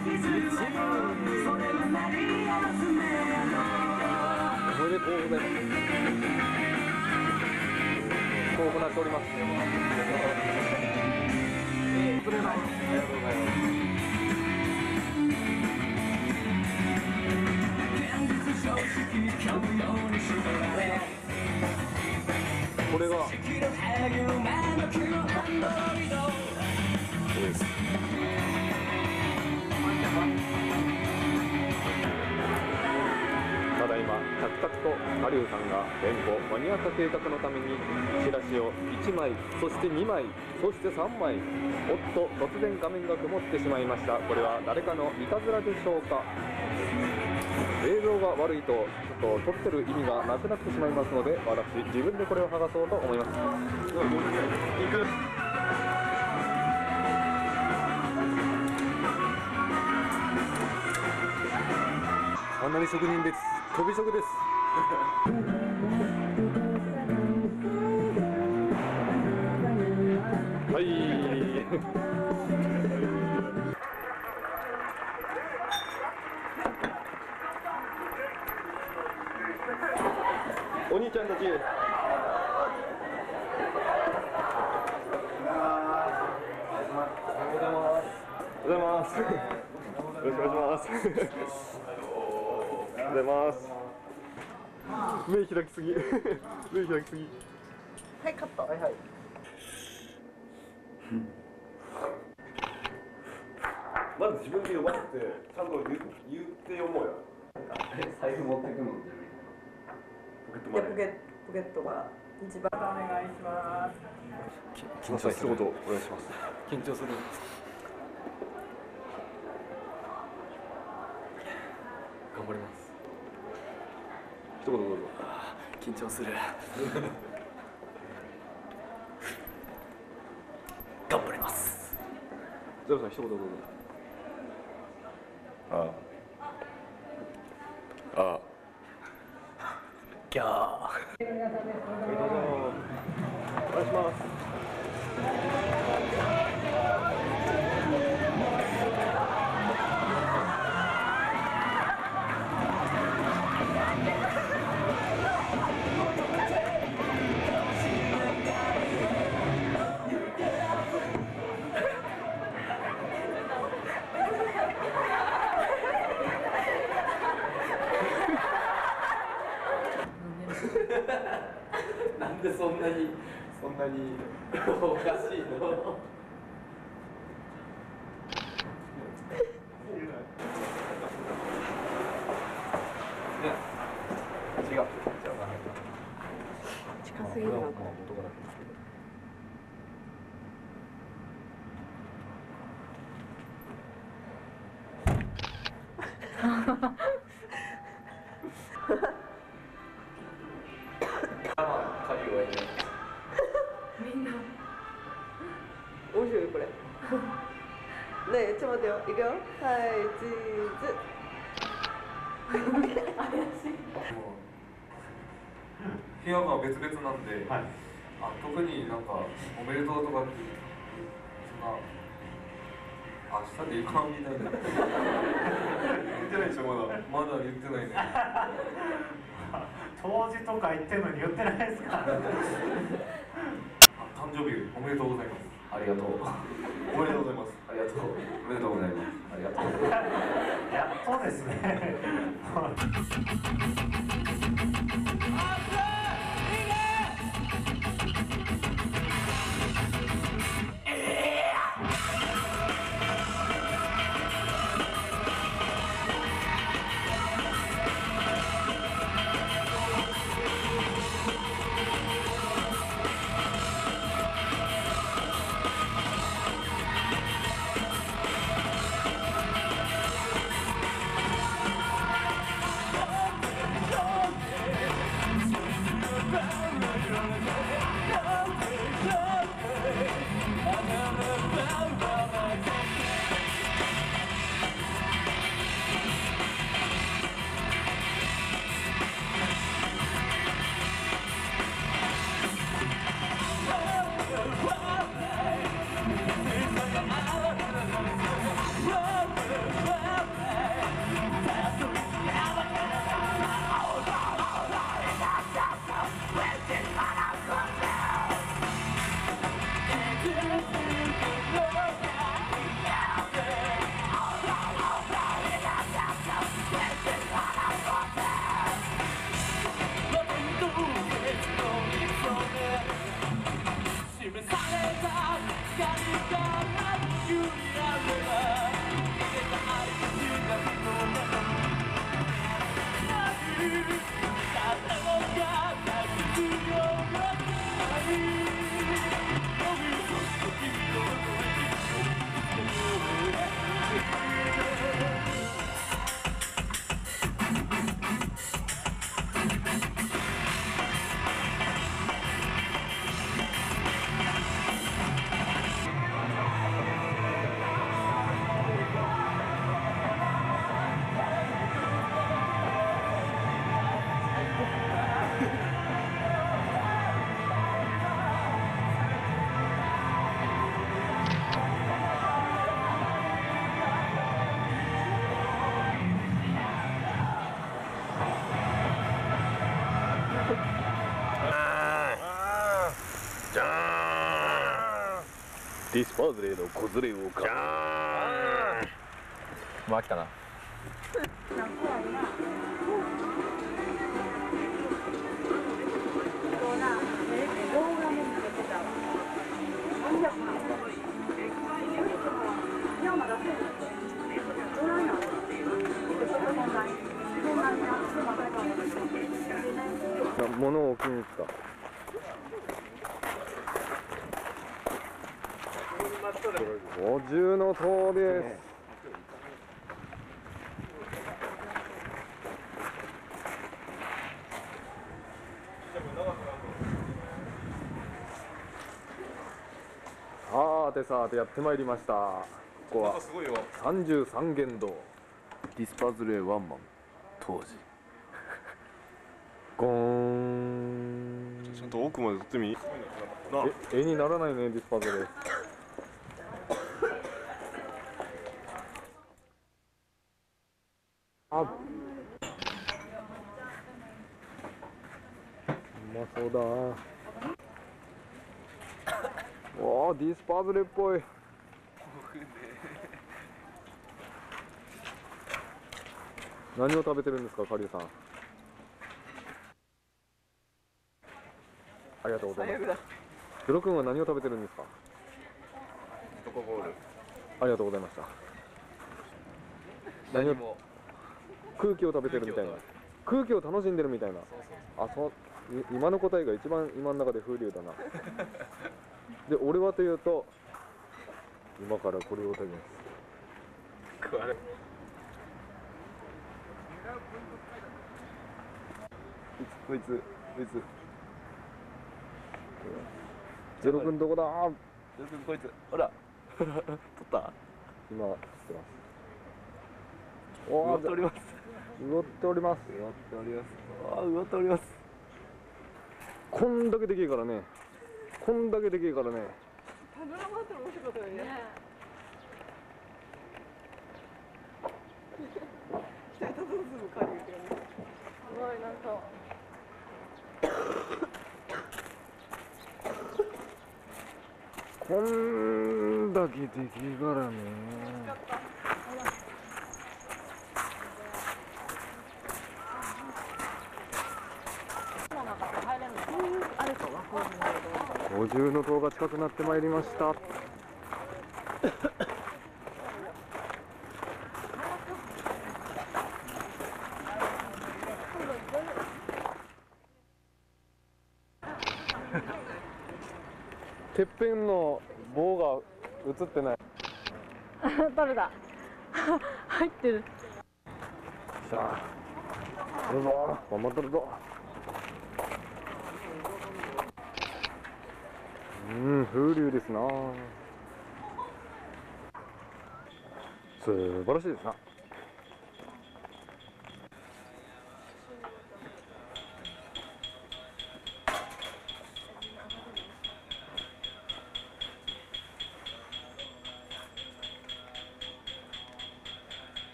おめでとうございますこう行っておりますありがとうございますこれが。これです着々とハリューさんが連邦間に合った計画のためにチラシを1枚そして2枚そして3枚おっと突然画面が曇ってしまいました。これは誰かのいたずらでしょうか？映像が悪いとちょっと撮ってる意味がなくなってしまいますので私自分でこれを剥がそうと思います。いくあんなに職人です。飛び職ですはいお兄ちゃんたちおはようございます。おはようございます。よろしくお願いします。おはようございます。目開きすぎ。目開きすぎ。はい、カット。はいはい。まず自分で読ませてちゃんと言う言って読もうや財布持ってくのポケットマネーポケポケットが一番お願いします。緊張する。お願いします。緊張する。頑張ります。一言どうぞ。緊張する。頑張ります。ゼロさん一言どうぞ。あああギャー。ありがとうございます。お願いします。そんなに おかしいの？え、ちょっと待ってよ。いくよ。はい、チーズ。部屋が別々なんで、あ特になんかおめでとうとかってそんな明日でいいかみたいな。言ってないでしょまだ。まだ言ってないね。当時とか言ってんのに言ってないですか？あ誕生日おめでとうございます。ありがとう。おめでとうございますありがとう。おめでとうございます。ありがとう。やっとですね「ディスパーズレーの子連れをかもう飽きたなてさてやってまいりました。ここはすごいよ。33元堂。ディスパズレワンマン当時。ゴーン。ちゃんと奥まで撮ってみ？絵にならないねディスパズレあうまそうだディスパズレっぽい。何を食べてるんですかカリュウさん。ありがとうございます。ヒロ君は何を食べてるんですか。チョコボール。ありがとうございました。何を。も。空気を食べてるみたいな。空気を楽しんでるみたいな。あそ今の答えが一番今の中で風流だなで俺はというと今からこれを食べます。これこいつこいつ。ゼロ君どこだ？こいつ。ほら。取った？今吸ってます。おーおります。潤っておりますうわっております。あうわっております。こんだけでけえからねこんだけでけえからね。パノラマって面白かったよね。北とずつ借りるけどね。すごいなんか。こんだけでけえからね五重の塔が近くなってまいりました。てっぺんの棒が映ってない。食べた入ってる。さあ頑張っとるぞうん風流ですな。素晴らしいですな。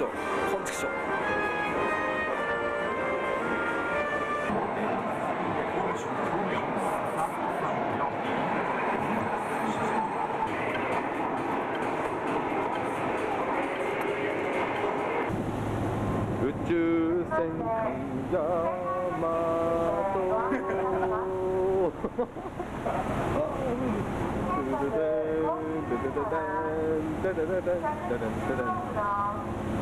こんちきしょこんちきしょ宇宙戦艦ヤマト。絶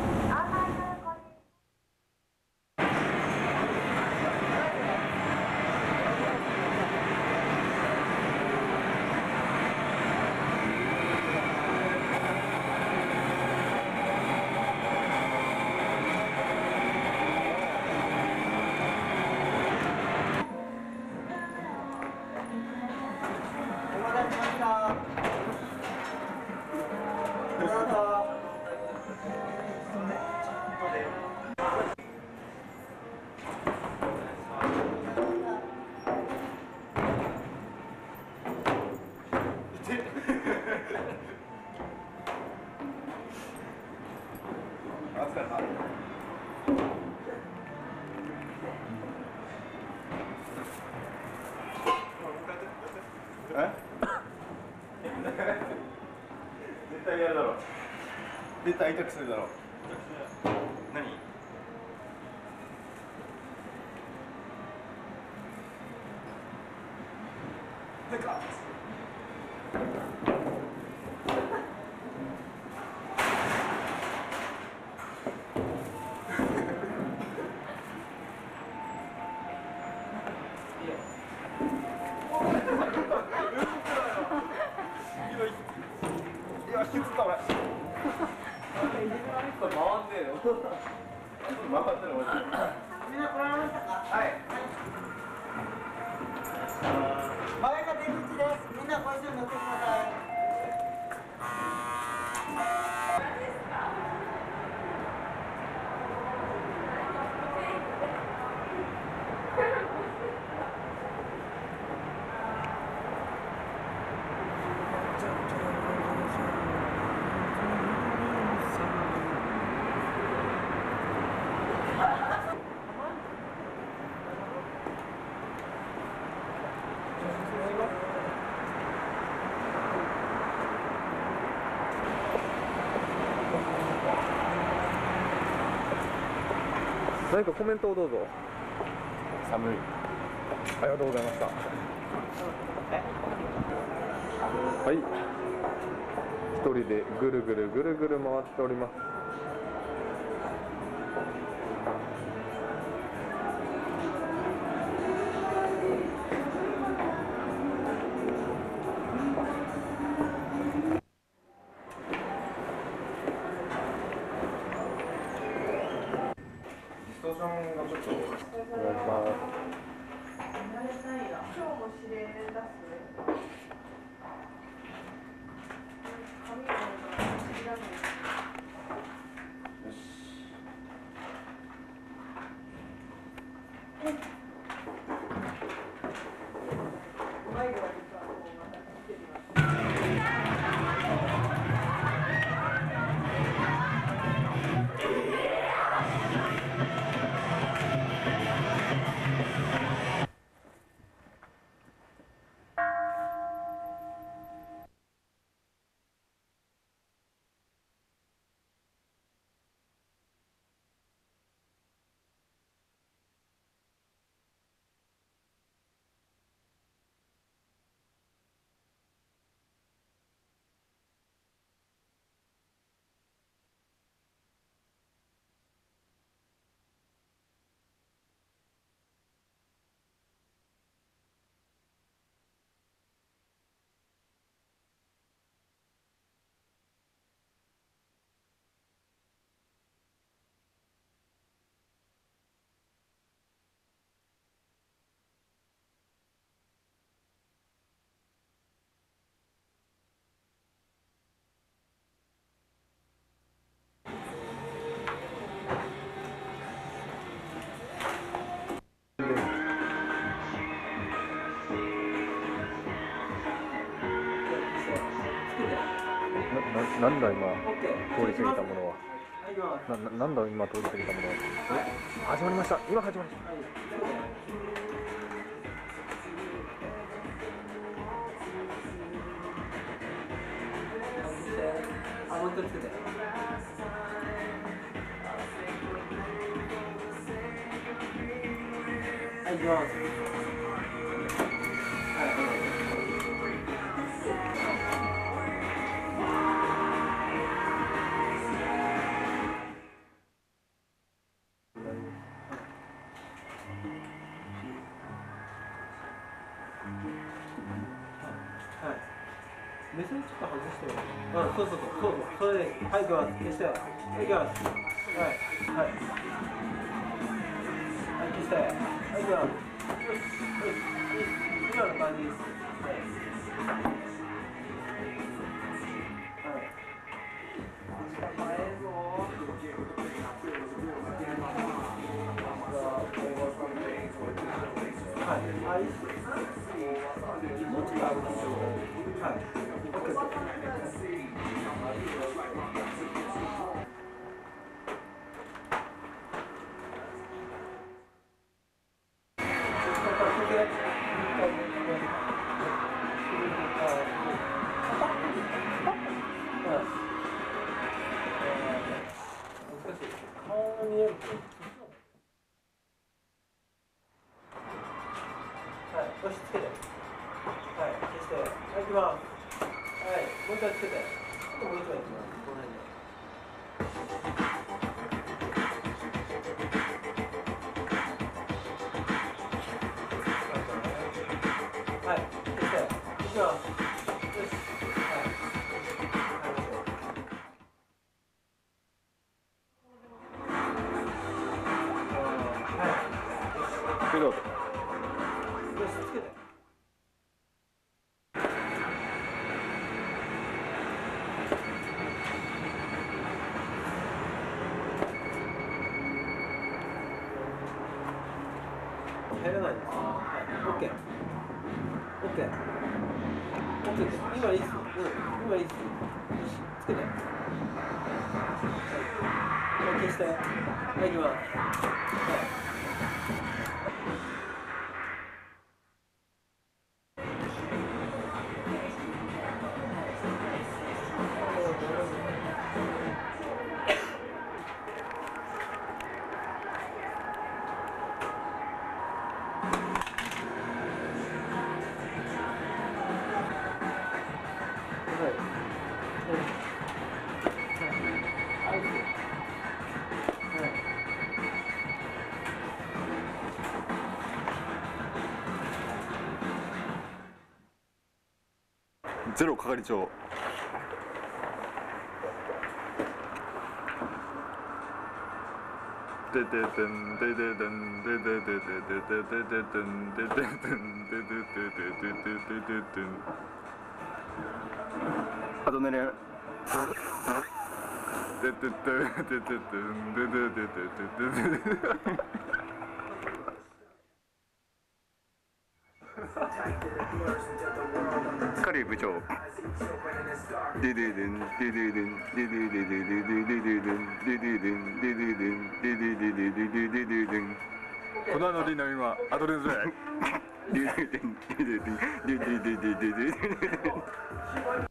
絶対痛くするだろう今引きつった俺回んねえよ回ってる俺みんな来られましたかはい前が出口ですみんなご一緒に乗ってください何かコメントをどうぞ。寒い。ありがとうございました。はい。一人でぐるぐるぐるぐる回っておりますなんだ今通り過ぎたものはなななんだ今通り過ぎたものは始まりました今始まりましたはいあ、もう一回つけて。はい、行きます。そうそうそう、そうそう、それで、はい、行きます。消して。はい、行きます。はい、はい。はい、消して。はい、行きます。よし、よし、今の感じです。はい、ゼロ係長。でででんでででんでででででででででんでででんでででででででででんあとねねででででででんでででででででカリー部長。ディディデンディディデンディディディディディディディデンディディデンディディデンディディディディディディディデンデのデのディナデはデドデスディディデンディディデンディディディディディディ